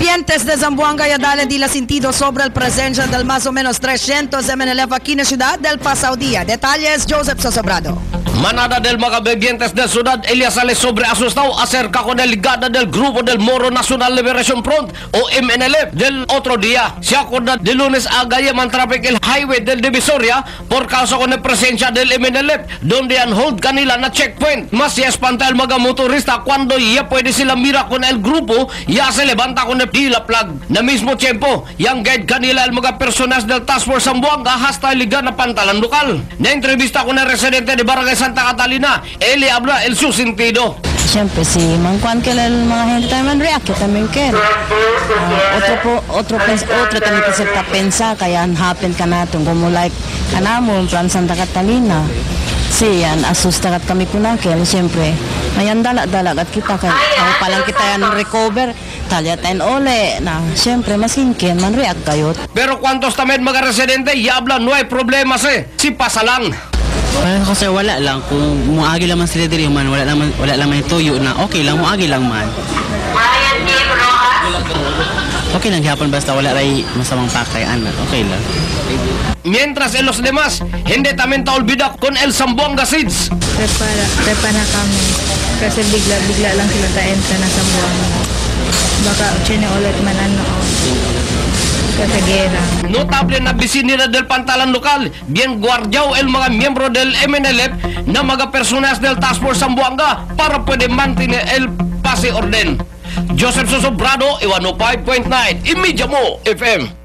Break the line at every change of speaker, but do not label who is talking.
Magabierbientes de Zamboanga ya dale di la sentido sobre el presencia del más o menos 300 MNLF aquí en la ciudad del pasado día. Detalles, Joseph Sosobrado.
Manada del mga bebientes del Ciudad Elias Sales sobre asustado acerca con el ligada del Grupo del Moro National Liberation Front o MNLF del otro día. Se acorda de lunes a Gayaman Traffic el highway del Divisoria por causa con la presencia del MNLF donde han hold kanila na checkpoint. Mas espanta el mga motorista cuando ya puede sila mira con el grupo ya se levanta con el pila flag. Na mismo tiempo, yang guide kanila el mga personas del Task Force Zamboanga hasta liga na pantalan lokal. Na entrevista ko na residente de Barangay Santa Catalina, Eli habla el su sentido.
Siyempre, si Mangkuan que el mga gente también react, que también quiere. Ah, otro po, otro, pens, otro también kasi pensa, kaya ang happen ka natin, como like, kanamo, from Santa Catalina. Si yan, asusta kat kami kunakil, siyempre. Ayan, dala-dala at kita, kaya ako palang kita yan recover, talya tayo ole, na siyempre, masingkin, man react kayo.
Pero cuantos también mga residente, ya habla no hay problemas eh. Si pasa lang.
Parang kasi wala lang kung muagi lang man sila diri man wala lang man, wala lang man tuyo na okay lang muagi lang man. Okay lang gihapon basta wala ray masamang pakay anak okay lang.
Mientras en los demás, hindi también ta olvida con el Zamboanga Seeds.
prepara, prepara kami. Kasi bigla-bigla lang sila ta-enter na sa buwan. Baka chine ulit man ano. Kasagera.
Notable na bisinira del pantalan lokal, bien guardiao el mga miembro del MNLF na mga personas del Task Force Zamboanga para puede mantener el pase orden. Joseph Sosobrado, Iwano 5.9, Imidya mo, FM.